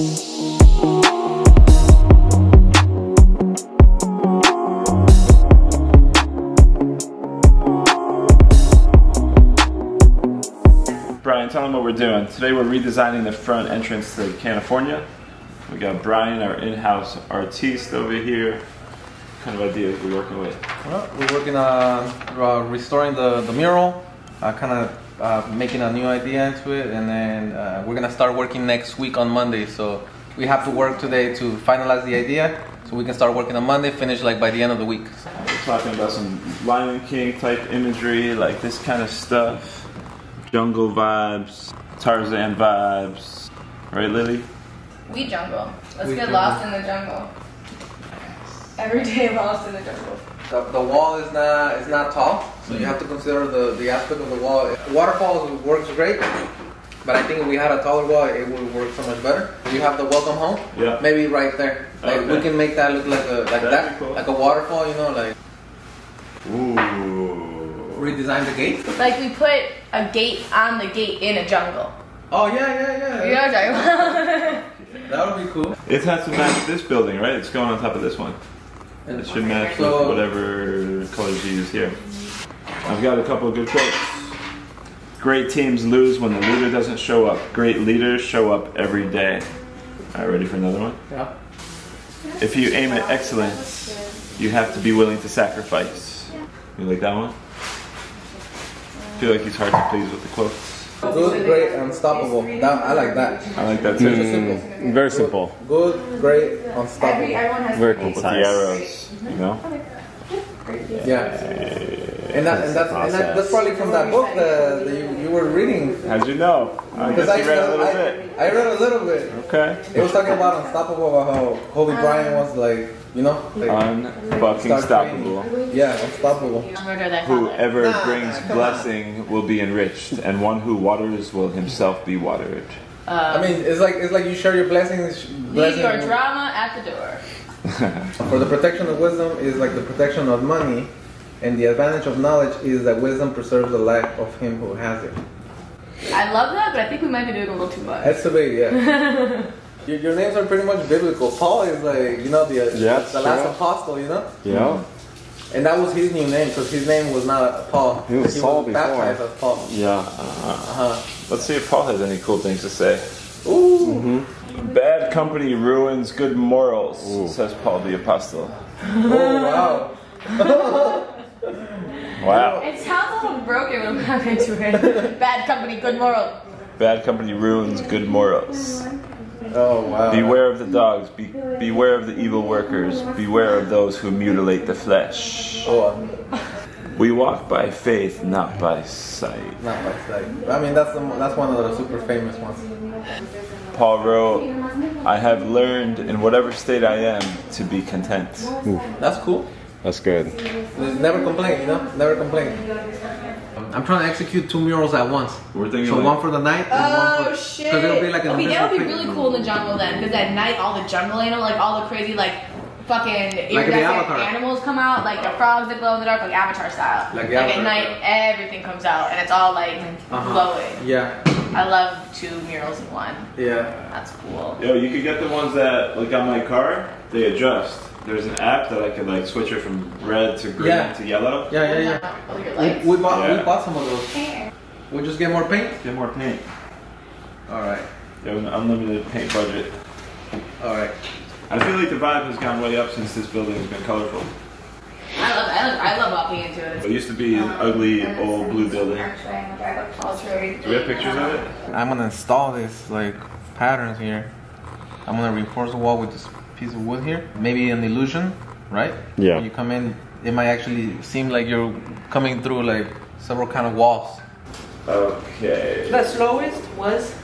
Brian, tell them what we're doing. Today we're redesigning the front entrance to Cannafornia. We got Brian, our in-house artiste over here. What kind of ideas we're working with? Well, we're working on uh, restoring the, the mural, uh, kind of uh, making a new idea into it, and then uh, we're gonna start working next week on Monday. So we have to work today to finalize the idea, so we can start working on Monday, finish like by the end of the week. We're talking about some Lion King type imagery, like this kind of stuff. Jungle vibes, Tarzan vibes. Right, Lily? We jungle. Let's We get jungle. lost in the jungle. Every day lost in the jungle. The, the wall is not is not tall, so you have to consider the, the aspect of the wall. Waterfalls works great, but I think if we had a taller wall, it would work so much better. You have the welcome home, Yeah. maybe right there. Like we can make that look like a like That'd that, cool. like a waterfall. You know, like Ooh. redesign the gate. Like we put a gate on the gate in a jungle. Oh yeah, yeah, yeah. You know what I'm? That would be cool. It has to match this building, right? It's going on top of this one. It should match with So- whatever colors you use here. I've got a couple of good quotes. Great teams lose when the leader doesn't show up. Great leaders show up every day. All right, ready for another one? Yeah. If you aim at excellence, you have to be willing to sacrifice. You like that one? I feel like he's hard to please with the quotes. Good, great, unstoppable. That, I like that. I like that Just too. simple. Mm, very simple. Good, great, unstoppable. everyone has Very to With the concise. arrows, you know? Yeah. And that and that's and that, that's probably from that book that, that you, you were reading. How'd you know? Because I guess you read a little I, bit. I read a little bit. Okay. It was talking about unstoppable, about how Kobe um, Bryant was like, you know, like, Unfucking Start stoppable. yeah, unstoppable. Murder their father. Whoever Nah, brings come on. blessing will be enriched, and one who waters will himself be watered. Uh, I mean, it's like it's like you share your blessings. Leave blessings your drama at the door. For the protection of wisdom is like the protection of money, and the advantage of knowledge is that wisdom preserves the life of him who has it. I love that, but I think we might be doing a little too much. That's the big, yeah. your, your names are pretty much biblical. Paul is like, you know, the, Yeah, the last sure. apostle, you know? Yeah. And that was his new name because his name was not Paul. He was Saul before. baptized as Paul. Yeah. Uh-huh. Let's see if Paul has any cool things to say. Ooh. Mm-hmm. Bad company ruins good morals, says Paul the Apostle. Oh, wow. Wow. It sounds a little broken when I'm not into it. Bad company, good moral. Bad company ruins good morals. Oh, wow. Beware of the dogs, be, beware of the evil workers, beware of those who mutilate the flesh. Oh, We walk by faith, not by sight. not by sight. I mean, that's the, that's one of the super famous ones. Paul wrote, I have learned in whatever state I am to be content. That's cool. That's good. Never complain, you know? Never complain. I'm trying to execute two murals at once. We're thinking So like- one for the night and one Oh for shit! because it'll be like an okay, that would be really cool in the jungle then, because at night all the jungle animals, like all the crazy like fucking the iridescent Avatar. animals come out, like the frogs that glow in the dark, like Avatar style. Like Like, Avatar at night, style. everything comes out and it's all like Uh-huh. glowing. Yeah, I love two murals in one. yeah. That's cool. Yo, you could get the ones that, like on my car, they adjust. There's an app that I could like switch it from red to green Yeah. to yellow. Yeah, yeah, yeah. All your lights. We, we bought we bought some of those. We just get more paint. Get more paint. All right, You have an unlimited paint budget. all right. I feel like the vibe has gone way up since this building has been colorful. I love, I love, I love walking into it. It used to be an um, ugly old blue building. Do we have pictures of it? I'm gonna install this like patterns here. I'm gonna reinforce the wall with this piece of wood here. Maybe an illusion, right? Yeah. When you come in, it might actually seem like you're coming through like several kind of walls. Okay. The slowest was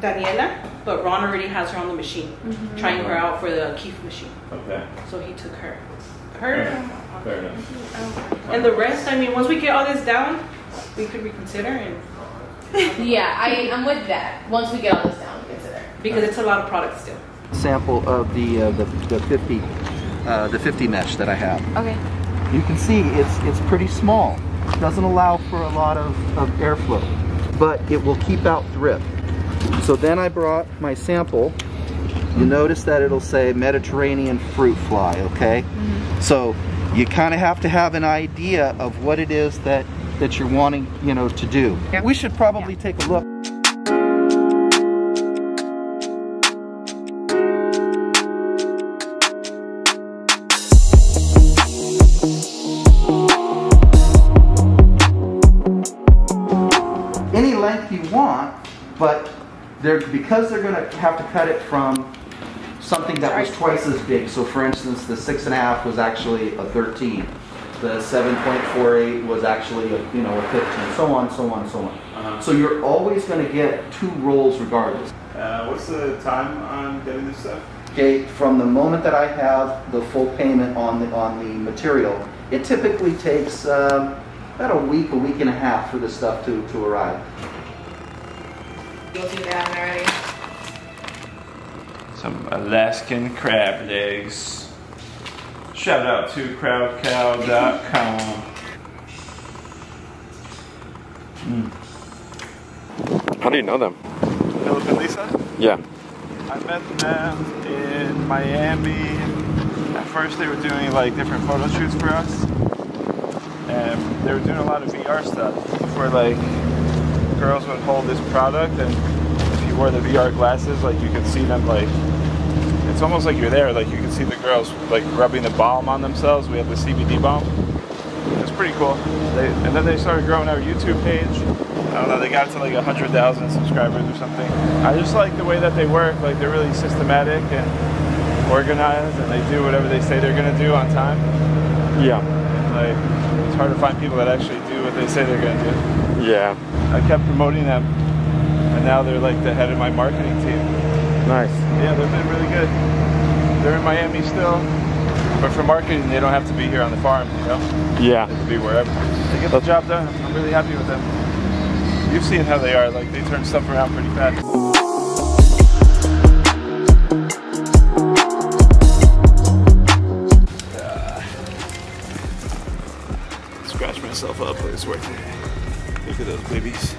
Daniela, but Ron already has her on the machine, mm-hmm. trying her out for the Keith machine. Okay. So he took her. Her. Fair enough. Mm-hmm. And the rest, I mean, once we get all this down, we could reconsider and yeah, I, I'm with that. Once we get all this down, consider. because it's a lot of products still. Sample of the uh, the, the 50 uh, the 50 mesh that I have. Okay. You can see it's it's pretty small. Doesn't allow for a lot of, of airflow, but it will keep out drip. So then I brought my sample. You notice that it'll say Mediterranean fruit fly, okay? So you kind of have to have an idea of what it is that, that you're wanting, you know, to do. We should probably take a look. They're because they're going to have to cut it from something that was twice as big. So, for instance, the six and a half was actually a 13. The 7.48 was actually a, you know a 15. So on, so on, so on. Uh-huh. So you're always going to get two rolls regardless. Uh, what's the time on getting this stuff? Okay, from the moment that I have the full payment on the on the material, it typically takes um, about a week, a week and a half for the stuff to, to arrive. You'll see that already. Some Alaskan crab legs. Shout out to crowdcow.com. Hmm. How do you know them? Philip and Lisa? Yeah. I met them in Miami. At first, they were doing like different photo shoots for us, and they were doing a lot of VR stuff for like girls would hold this product, and if you wore the VR glasses, like you could see them like it's almost like you're there. Like you can see the girls like rubbing the balm on themselves. We have the CBD balm. It's pretty cool. They, and then they started growing our YouTube page. I don't know, they got to like 100,000 subscribers or something. I just like the way that they work. Like they're really systematic and organized and they do whatever they say they're going to do on time. Yeah. Like it's hard to find people that actually do what they say they're going to do. Yeah. I kept promoting them and now they're like the head of my marketing team. Nice. Yeah, they've been really good. They're in Miami still. But for marketing, they don't have to be here on the farm, you know? Yeah. They can be wherever. They get the job done. I'm really happy with them. You've seen how they are. Like, they turn stuff around pretty fast. Scratch myself up, but it's working. Look at those babies.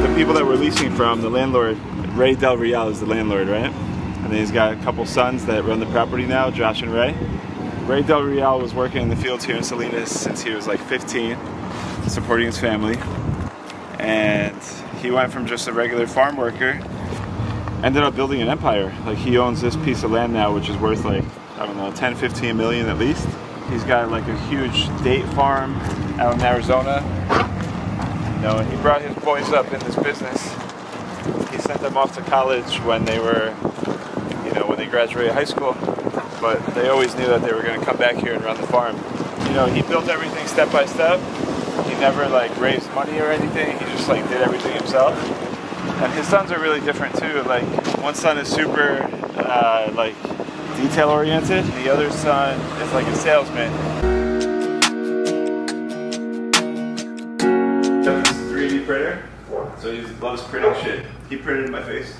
the people that we're leasing from, the landlord, Ray Del Real is the landlord, right? And then he's got a couple sons that run the property now, Josh and Ray. Ray Del Real was working in the fields here in Salinas since he was like 15, supporting his family. And he went from just a regular farm worker, ended up building an empire. Like he owns this piece of land now, which is worth like, I don't know, 10, 15 million at least. He's got like a huge date farm out in Arizona. You know, and he brought his boys up in this business. He sent them off to college when they were, you know, when they graduated high school. But they always knew that they were going to come back here and run the farm. You know, he built everything step by step. He never like raised money or anything. He just like did everything himself. And his sons are really different too. Like one son is super uh, like detail oriented. The other son is like a salesman. Does 3D printer, so he loves printing shit. He printed my face.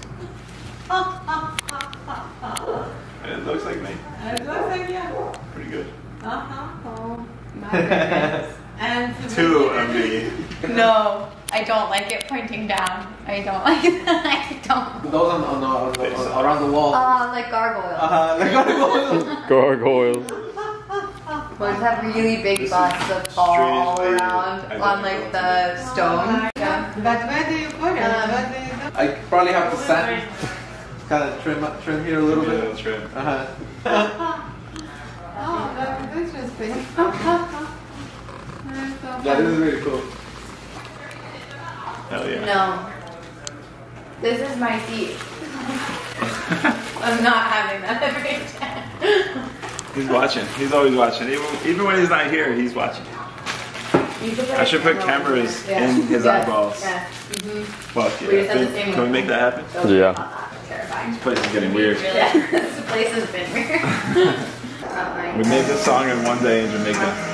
And it looks like me. It looks like you. Pretty good. Uh-huh. Oh, my. And Two make of me. No, I don't like it pointing down. I don't like that. I don't. Those on, on, on, on- around the wall. Uh, like gargoyles. Uh-huh. Like gargoyles. Gargoyles. Boys have really big This is busts of all around on like the stone. Yeah. But where do you put it? Um, Where do you do I probably have to sand, kind of trim up, trim here a little Yeah, bit. that's right. Uh-huh. Oh, that's interesting. That's so Yeah, this fun. is really cool. Hell yeah. No. This is my seat. I'm not having that every day. He's watching. He's always watching. Even, even when he's not here, he's watching. I should put I a should put camera over cameras. Yeah. in his Yes, eyeballs. Mm-hmm. Fuck yeah. We just have the Think- same Can we one. make that happen? That Yeah. Terrifying. This place is getting weird. Yeah, this place has been weird. Oh we made this song in one day in Jamaica.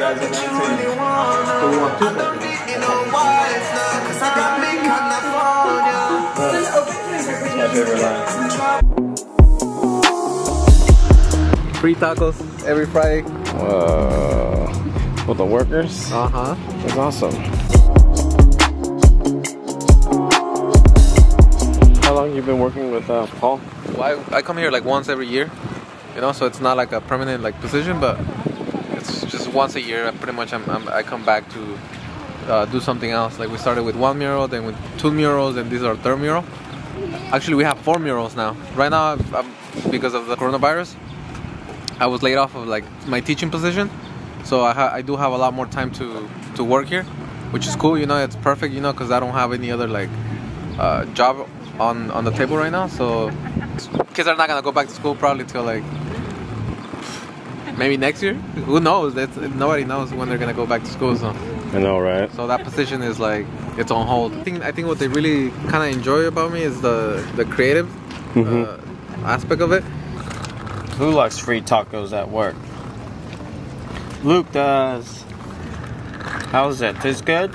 about it for So we want two bedrooms. My favorite line. Free tacos every Friday. Whoa. With the workers? Uh huh. That's awesome. How long you been working with uh, Paul? Well, I, I come here like once every year, you know, so it's not like a permanent like position, but it's just once a year. Pretty much I'm, I'm, I come back to uh, do something else. Like we started with one mural, then with two murals, and this is our third mural. Actually, we have four murals now. Right now, I'm, because of the coronavirus, I was laid off of like my teaching position, so I, I do have a lot more time to to work here, which is cool. You know, it's perfect. You know, because I don't have any other like uh, job on on the table right now. So kids are not gonna go back to school probably till like maybe next year. Who knows? That's, nobody knows when they're gonna go back to school. So I know, right? so that position is like it's on hold. I think I think what they really kind of enjoy about me is the the creative uh, aspect of it. Who likes free tacos at work? Luke does. How's it? Tastes good?